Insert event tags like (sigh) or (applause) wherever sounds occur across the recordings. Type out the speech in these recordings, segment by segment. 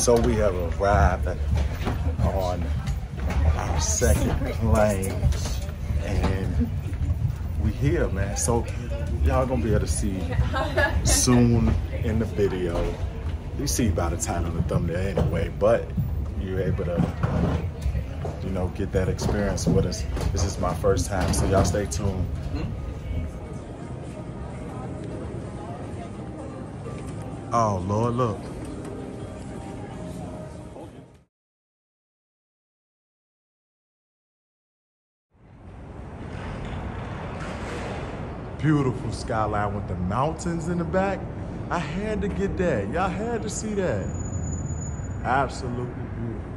So we have arrived on our second plane and we here, man. So y'all gonna be able to see soon in the video. You see by the title and the thumbnail anyway, but you're able to, you know, get that experience with us. This is my first time, so y'all stay tuned. Mm-hmm. Oh Lord, look. Beautiful skyline with the mountains in the back. I had to get that. Y'all had to see that. Absolutely beautiful.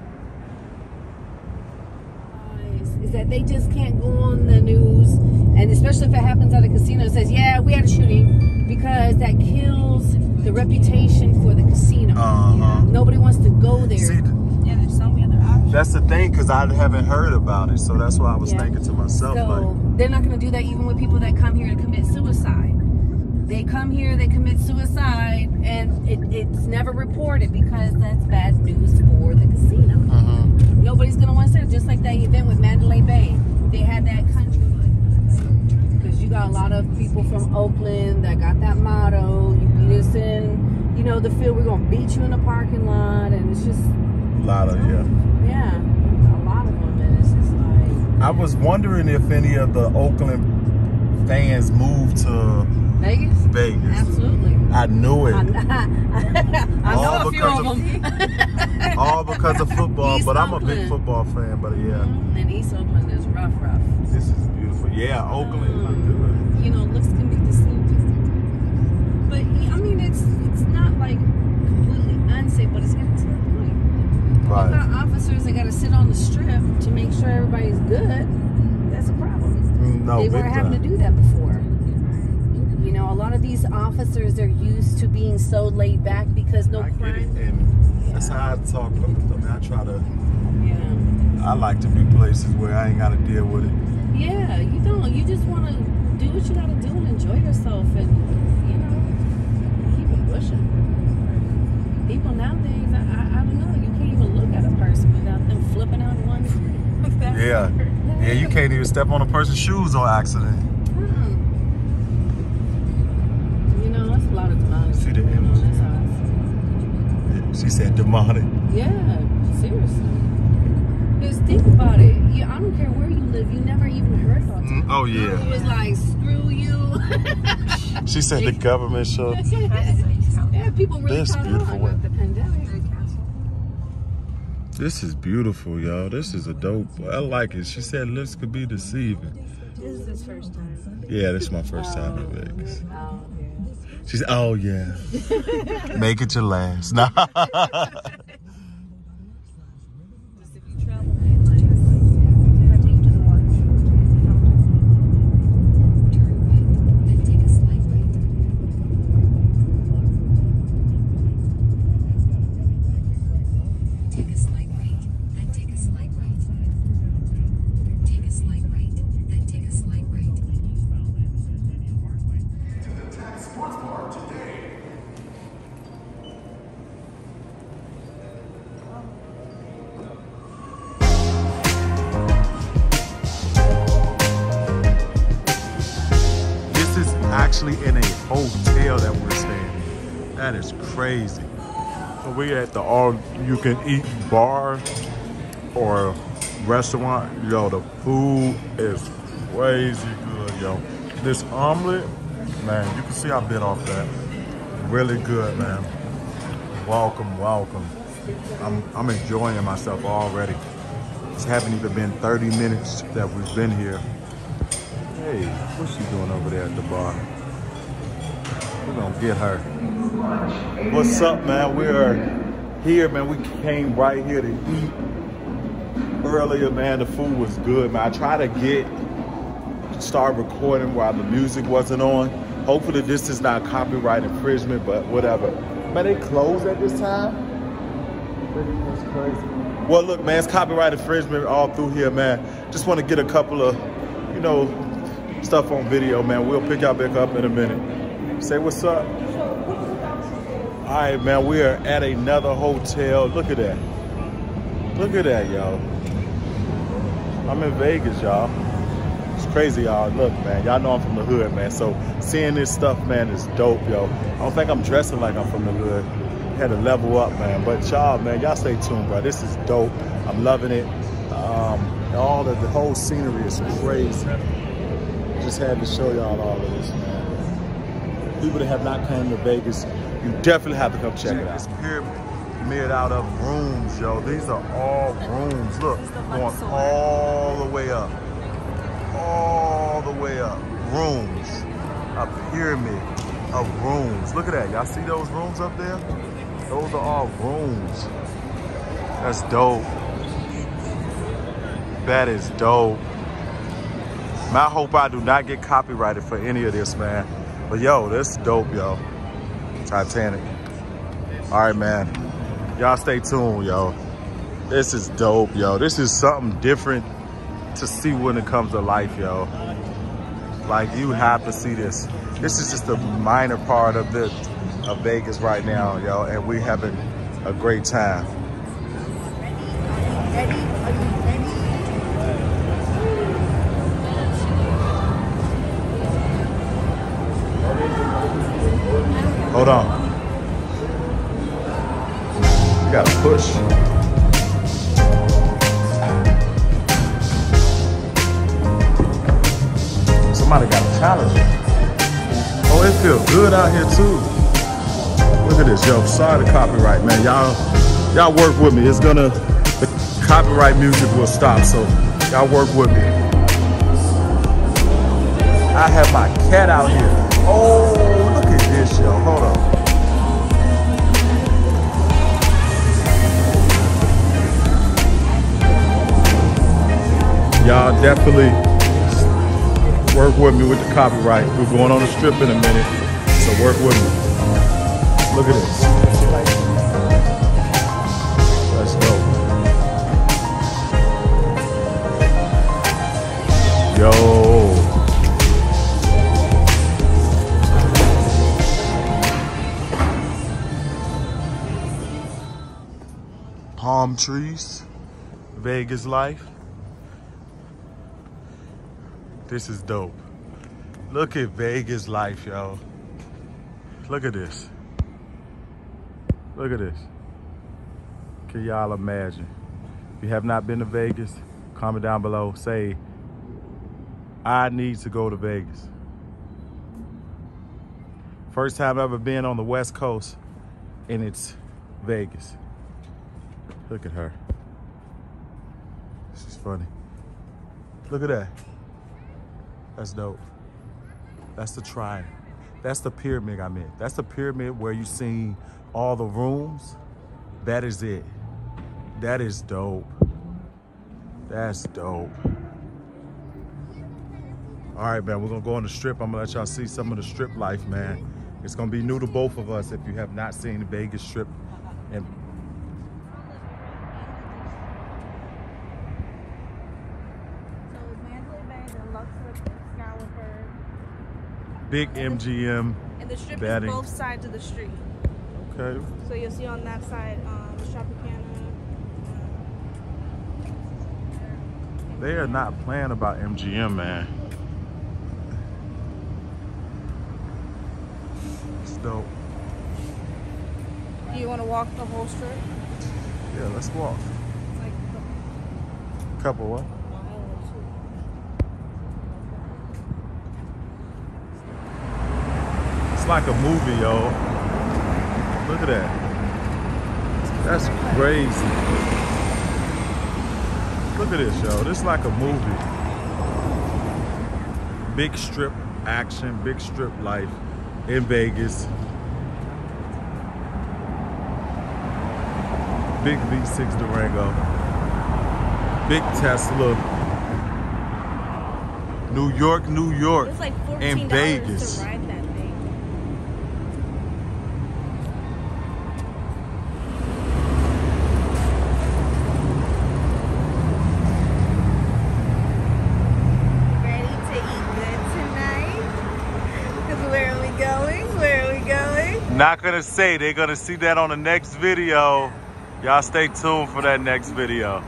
is that they just can't go on the news, and especially if it happens at a casino, it says, yeah, we had a shooting, because that kills the reputation for the casino. Uh-huh. Nobody wants to go there. See, Yeah, there's so many other options. That's the thing, because I haven't heard about it. So that's why I was Yeah. thinking to myself, So like, they're not going to do that even with people that come here to commit suicide. They come here, they commit suicide, and it, it's never reported because that's bad news for the casino. mhm. Nobody's going to want to say it. Just like that event with Mandalay Bay. They had that country. Because you got a lot of people from Oakland that got that motto. You beat us in, you know, the field. We're going to beat you in the parking lot. And it's just, a lot of, yeah. Yeah, a lot of them. And it's just like, I was wondering if any of the Oakland fans moved to Vegas? Vegas. Absolutely. I knew it. I, (laughs) I All know a few because of them. (laughs) All because of football, East but I'm a big football fan, but yeah. Mm-hmm. and East Oakland is rough, rough. This is beautiful. Yeah, Oakland mm. good. You know, looks can be deceiving. But I mean, it's it's not like completely unsafe, but it's getting to the point. You've Right. got officers that got to sit on the strip to make sure everybody's good. That's a problem. Mm, No, they weren't having to do that before. You know, a lot of these officers are used to being so laid back because no I get it, crime. and that's how I talk. I mean, I try to. Yeah. I like to be places where I ain't got to deal with it. Yeah, you don't. You just want to do what you got to do and enjoy yourself, and you know, keep it pushing. People nowadays, I, I, I don't know. You can't even look at a person without them flipping out one. (laughs) Yeah, yeah. You can't even step on a person's shoes on accident. Hmm. You know, that's a lot of demonic. See the image. She said demonic. Yeah, seriously. Just think about it. You, I don't care where you live. You never even heard about Mm, it. oh It yeah. was like screw you. She said the government show. (laughs) yeah, people really This beautiful on with the pandemic. This is beautiful, y'all. This is a dope. I like it. She said lips could be deceiving. This is his first time. Yeah, this is my first time in Vegas. Oh, She said, "Oh yeah, (laughs) make it your last." (laughs) Nah. We at the all you can eat bar or restaurant. Yo, the food is crazy good, yo. This omelet, man, you can see I bit off that. Really good, man. Welcome, welcome. I'm I'm enjoying myself already. It's haven't even been 30 minutes that we've been here. Hey, what's she doing over there at the bar? We're gonna get her. What's up, man? We're here, man. We came right here to eat. Earlier, man, the food was good, man. I tried to get start recording while the music wasn't on. Hopefully, this is not copyright infringement, but whatever. Man, they closed at this time. Well, look, man, it's copyright infringement all through here, man. Just want to get a couple of, you know, stuff on video, man. We'll pick y'all back up in a minute. Say what's up. All right, man, we are at another hotel. Look at that. Look at that, y'all. I'm in Vegas, y'all. It's crazy, y'all. Look, man, y'all know I'm from the hood, man. So seeing this stuff, man, is dope, yo. I don't think I'm dressing like I'm from the hood. Had to level up, man. But y'all, man, y'all stay tuned, bro. This is dope. I'm loving it. Um, all of the whole scenery is crazy. Just had to show y'all all of this, man. People that have not come to Vegas, you definitely have to come check it out. It's pyramid made out of rooms, yo. These are all rooms. Look, going all the way up. All the way up. Rooms. A pyramid of rooms. Look at that. Y'all see those rooms up there? Those are all rooms. That's dope. That is dope. Man, I hope I do not get copyrighted for any of this, man. But yo, this dope, yo. Titanic. All right, man. Y'all stay tuned, yo. This is dope, yo. This is something different to see when it comes to life, yo. Like, you have to see this. This is just a minor part of the of Vegas right now, yo, and we having a great time. Ready? Are Hold on. You gotta push. Somebody got a challenge. Oh, it feels good out here too. Look at this, yo. Sorry to copyright, man. Y'all, y'all work with me. It's gonna, the copyright music will stop, so y'all work with me. I have my cat out here. Oh, Y'all definitely work with me with the copyright. We're going on a strip in a minute, so work with me. Look at this. Let's go. Yo. Palm trees, Vegas life. This is dope. Look at Vegas life, yo. Look at this. Look at this. Can y'all imagine? If you have not been to Vegas, comment down below. Say, I need to go to Vegas. First time I've ever been on the West Coast, and it's Vegas. Look at her. This is funny. Look at that. That's dope. That's the triangle. That's the pyramid I'm in. That's the pyramid where you seen all the rooms. That is it. That is dope. That's dope. All right, man, we're gonna go on the strip. I'm gonna let y'all see some of the strip life, man. It's gonna be new to both of us if you have not seen the Vegas Strip. And So it's Mandalay Bay, then Big MGM. And the strip Batting. is both sides of the street. Okay. So you'll see on that side, um, Tropicana. They are not playing about MGM, man. It's dope. Do you want to walk the whole strip? Yeah, let's walk. Like a Couple what? It's like a movie, yo. Look at that. That's crazy. Look at this, yo. This is like a movie. Big strip action, big strip life in Vegas. Big V6 Durango. Big Tesla. New York, New York. Like $14 and Vegas. to ride that thing. Ready to eat good tonight? Because where are we going? Where are we going? Not gonna say. They're gonna see that on the next video. Y'all stay tuned for that next video.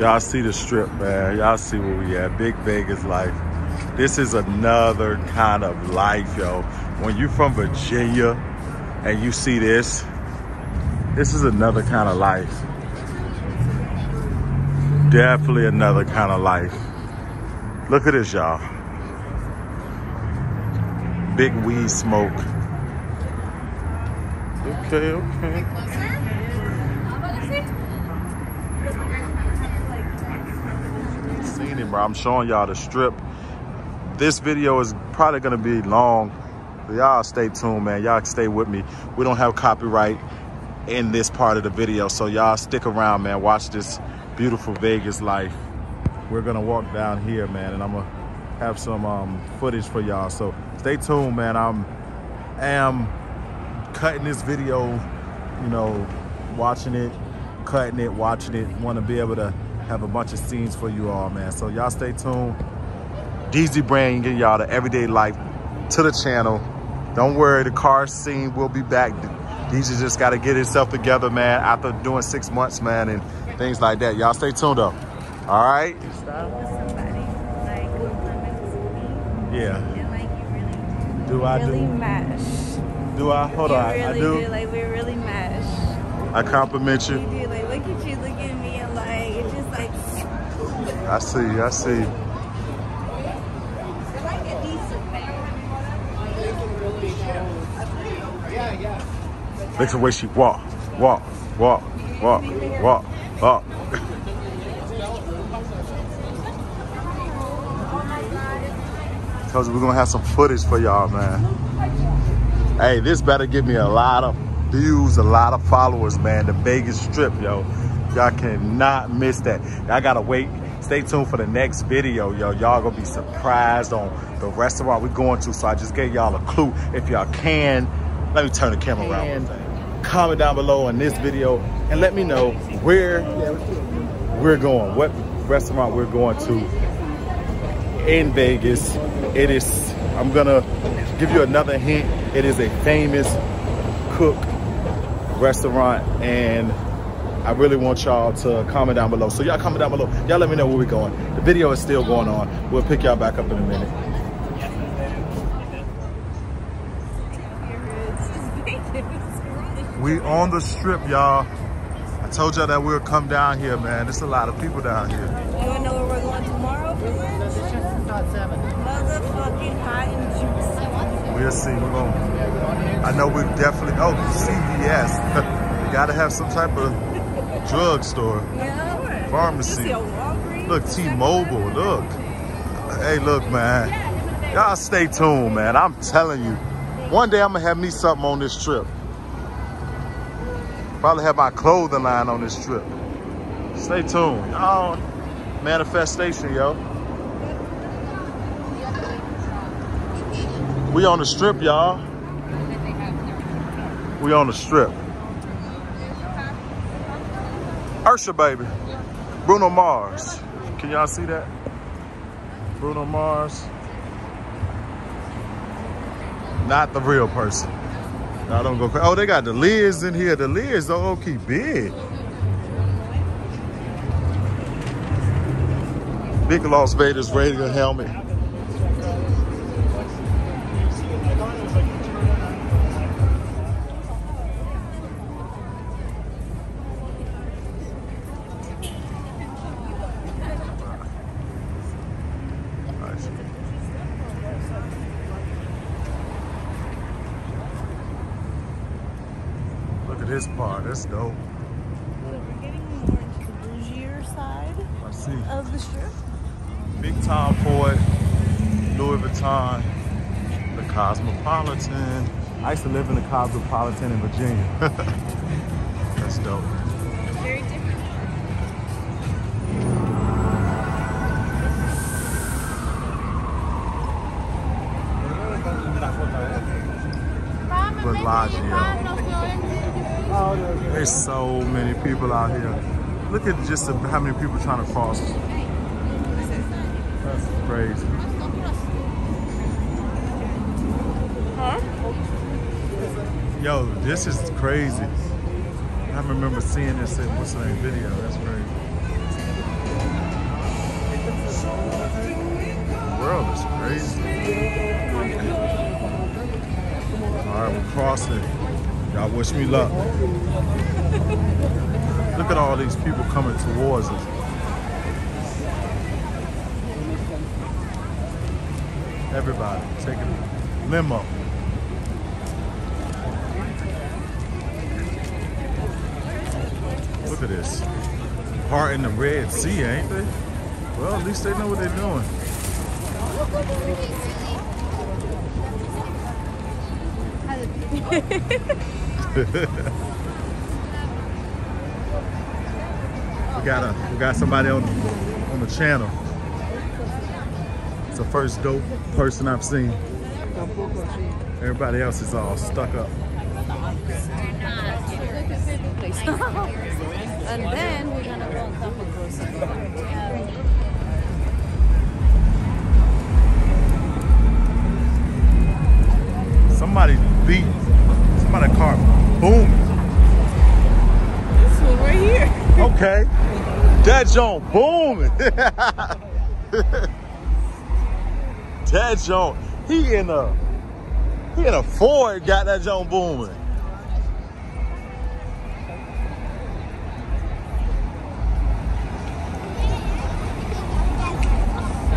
Y'all see the strip, man. Y'all see where we at. Big Vegas life. This is another kind of life, yo. When you're from Virginia and you see this, this is another kind of life. Definitely another kind of life. Look at this, y'all. Big weed smoke. Okay, okay. It, bro. I'm showing y'all the strip. This video is probably gonna be long. Y'all stay tuned, man. Y'all stay with me. We don't have copyright in this part of the video, so y'all stick around, man. Watch this beautiful Vegas life. We're gonna walk down here, man, and I'm gonna have some um, footage for y'all. So stay tuned, man. I'm am cutting this video, you know, watching it, cutting it, watching it. Want to be able to have a bunch of scenes for you all, man. So y'all stay tuned. Deezy Brand getting y'all the everyday life to the channel. Don't worry, the car scene will be back. Deezy just got to get himself together, man, after doing six months, man, and things like that. Y'all stay tuned, though. All right? Stop with somebody. Like, compliments me. Yeah. Like, really, Do I really do? mash. Do I? Hold you on. really I do. do. Like, we're really mash. I compliment You you. do. Like, look at you, look at me, and like, it's just like, I see. I see. like a decent Look at the way she walk, walk, walk, walk, walk, walk. (laughs) Cause we're gonna have some footage for y'all, man. Hey, this better give me a lot of views, a lot of followers, man. The Vegas Strip, yo. Y'all cannot miss that. Y'all gotta wait. Stay tuned for the next video, yo. Y'all gonna be surprised on the restaurant we're going to. So I just gave y'all a clue. If y'all can, let me turn the camera around. Comment down below on this video and let me know where we're going, what restaurant we're going to in Vegas. It is, I'm gonna give you another hint. It is a famous cook restaurant and I really want y'all to comment down below. So y'all comment down below. Y'all let me know where we're going. The video is still going on. We'll pick y'all back up in a minute. We on the strip, y'all. I told y'all that we'll come down here, man. There's a lot of people down here. You wanna know where we're going tomorrow for lunch? Motherfucking hot and juicy. We'll see. We're going. I know we're definitely. Oh, CVS. we (laughs) gotta have some type of drugstore. Yeah. Pharmacy. A Look, T-Mobile. Look. Hey, look, man. Y'all stay tuned, man. I'm telling you. One day I'm gonna have me something on this trip. Probably have my clothing line on this trip. Stay tuned. Y'all, manifestation, yo. We on the strip, y'all. We on the strip. Ursha, baby. Bruno Mars. Can y'all see that? Bruno Mars. Not the real person. Y'all don't go crazy. Oh, they got the lids in here. The lids don't keep big. Big Las Vegas Raider helmet. This part. That's dope. We're getting more into the bougier side I see. of the strip. Big Tom Ford, Louis Vuitton, the Cosmopolitan. I used to live in the Cosmopolitan in Virginia. (laughs) That's dope. Very different. Bellagio. There's so many people out here. Look at just how many people trying to cross. That's crazy. Yo, this is crazy. I remember seeing this in what's the name video. That's crazy. The world is crazy. All right, we're crossing. Y'all wish me luck. Look at all these people coming towards us. Everybody taking a limo. Look at this. Part in the Red Sea, ain't they? Well, at least they know what they're doing. (laughs) (laughs) We got a we got somebody on on the channel. It's the first dope person I've seen. Everybody else is all stuck up. and then we're gonna go come across. Somebody beat somebody car boom. This one right here. Okay. That joint booming. that joint. He in a he in a Ford got that joint booming.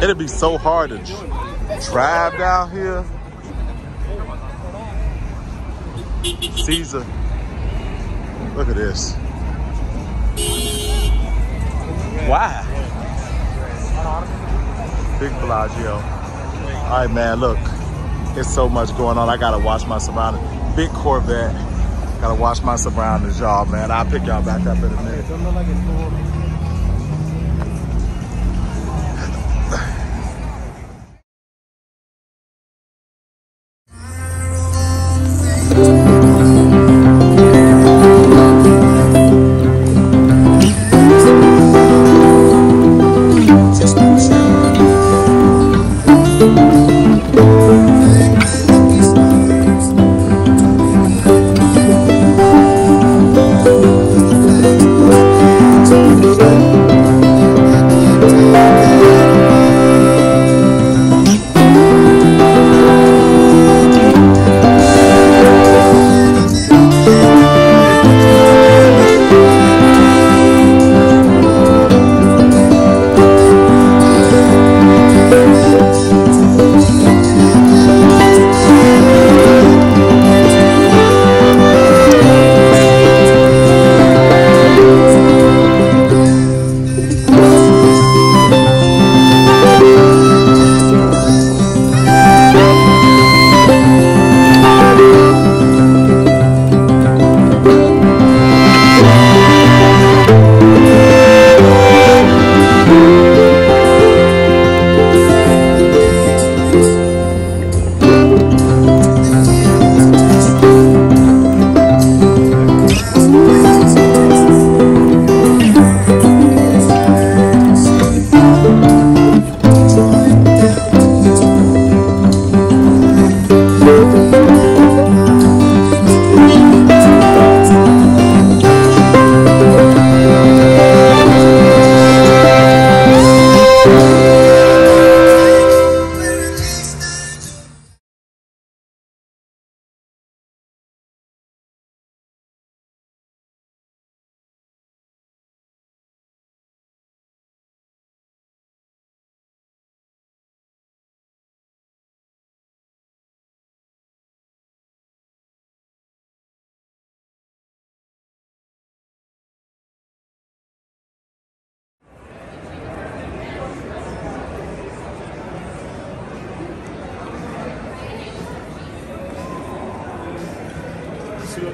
It'd be so hard to drive down here. Caesar. Look at this. Why? Big Bellagio. All right, man, look. It's so much going on. I gotta watch my surroundings. Big Corvette. Gotta watch my surroundings, y'all, man. I'll pick y'all back up in a minute.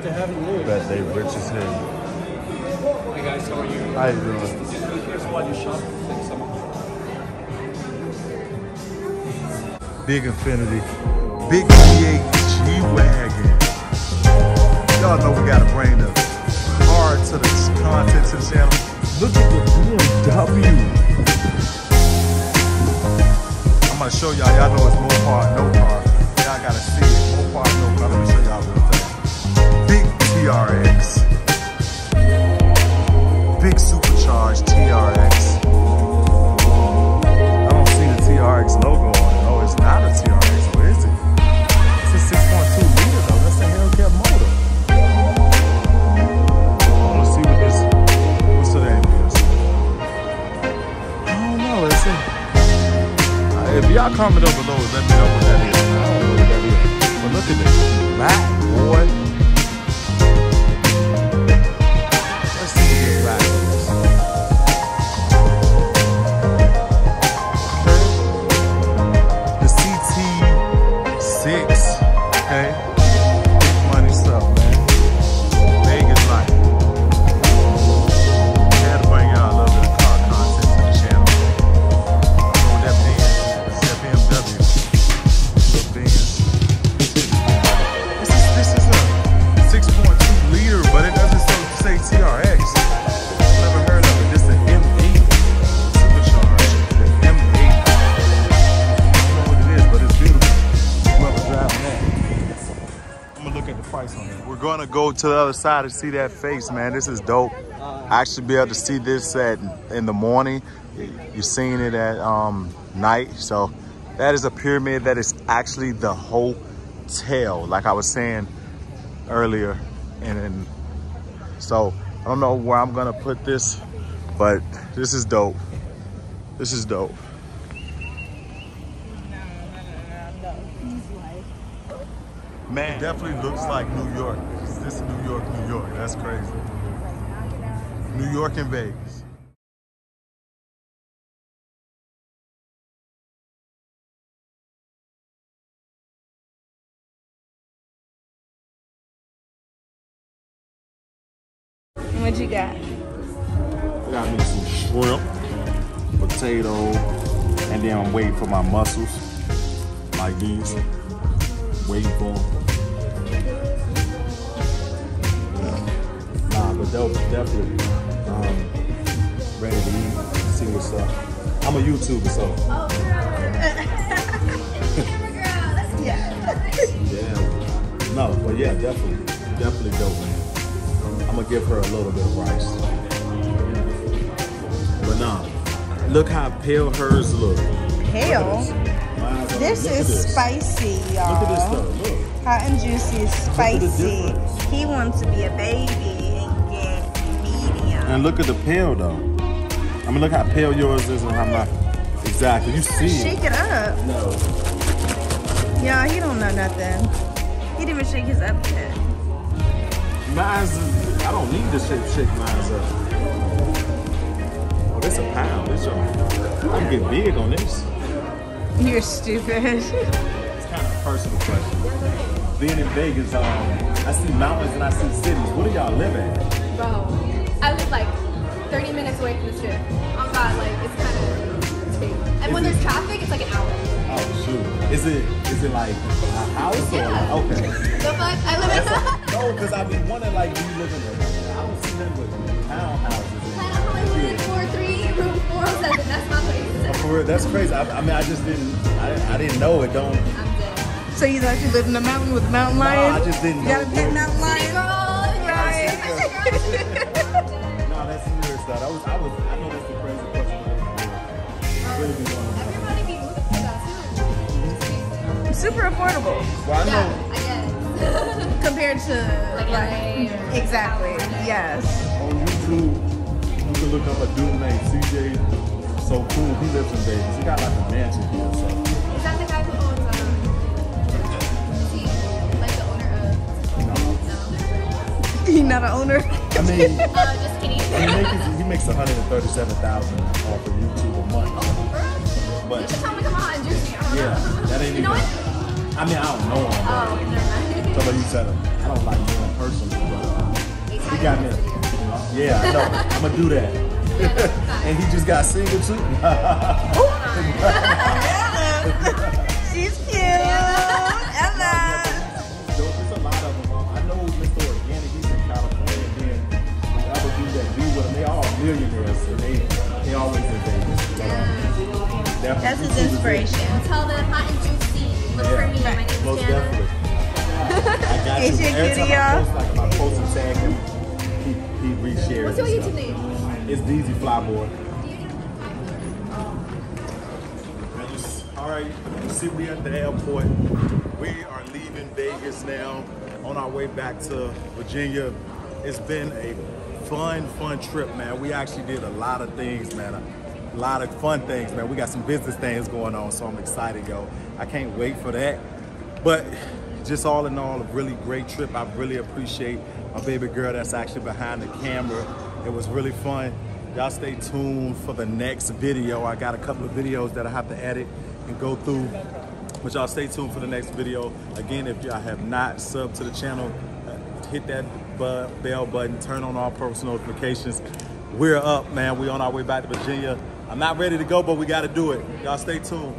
See what they have in there. Bet they rich as hell. Hey guys, how are you? How you doing? Here's one you shop. Thanks so much. Big Infiniti. Big V8 G-Wagon. Y'all know we gotta bring the hard to the content to the channel. Look at the BMW. I'm gonna show y'all. Y'all know it's Mopar, no car. Y'all gotta see it. Mopar, no car. TRX. Big supercharged TRX. Go to the other side and see that face, man. This is dope. I actually, be able to see this at in the morning. You're seeing it at um, night. So that is a pyramid. That is actually the hotel, like I was saying earlier. And, and so I don't know where I'm gonna put this, but this is dope. This is dope. Man, it definitely looks like New York. This is New York, New York. That's crazy. New York and Vegas. What you got? I got me some shrimp, potato, and then I'm waiting for my mussels, like these. Waiting for them. Definitely um, ready to eat, see what's up. I'm a YouTuber, so (laughs) yeah. No, but yeah, definitely, definitely dope, man. I'm gonna give her a little bit of rice. But nah, look how pale hers look. Pale? Mine's- this look at is spicy, y'all. Look at this stuff. Look. Hot and juicy is at the spicy. He wants to be a baby and get medium. And look at the pale though. I mean, look how pale yours is and how my exactly. You see it. Shake it. it up. No. Yeah, he don't know nothing. He didn't even shake his up yet. Mine's. I don't need to shake shake mine's up. Oh, this a pound. This a, I can get big on this. You're stupid. It's kind of a personal question. Being in Vegas, um, I see mountains and I see cities. What do y'all live at? Bro, I live like 30 minutes away from the strip. Oh God, like it's kind of it's big. And when Is there's it- traffic, it's like an hour. Oh shoot. Is it is it like a house or Yeah. okay? (laughs) The fuck? I live in No, because I've been wondering like do you live in the I don't see them with townhouses. Hollywood, floor three, room 407. That's my place. (laughs) Oh, for real, that's crazy. I, I mean, I just didn't. I, I didn't know it. Don't. I'm dead. So you thought you lived in a mountain with a mountain Nah, lion? I just didn't You got a pet mountain City lion? girl, Right. (laughs) No, that's serious stuff. I was. I was. I know that's the crazy question. Really be. Everybody be looking for that too. Super affordable Well, I know. Yeah, I guess. (laughs) compared to Like LA or- exactly. Yes. On YouTube, you can look up a dude named CJ So Cool. He lives in Vegas. He got like a mansion here. So. Is that the guy who owns um? He like the owner of? No. You're not an owner. I mean, (laughs) Uh, just kidding. he makes he makes one hundred and thirty-seven thousand off of YouTube a month. You But should tell me come on, don't yeah, know. that ain't You know even. what? I mean, I don't know him. Oh, never mind. Somebody you said him. I don't like him personally, but uh, he got me. Yeah, I know. I'm gonna do that. (laughs) and he just got single too. (laughs) always in Vegas. But, um. That's his inspiration. Tell them hot and juicy. Look yeah. for me. Right. My name's Most Jana. definitely. (laughs) I got you. Every time. I post, like, I post and tag him, he, he reshares. What's your YouTube name? It's Deezy Flyboy. Oh. All right, you see we at the airport. We are leaving Vegas now on our way back to Virginia. It's been a fun, fun trip, man. We actually did a lot of things, man. A lot of fun things, man. We got some business things going on, so I'm excited, yo. I can't wait for that. But just all in all, a really great trip. I really appreciate my baby girl that's actually behind the camera. It was really fun. Y'all stay tuned for the next video. I got a couple of videos that I have to edit and go through. But y'all stay tuned for the next video. Again, if y'all have not subbed to the channel, hit that bell button, turn on all post notifications. We're up, man. We on our way back to Virginia. I'm not ready to go, but we got to do it. Y'all stay tuned.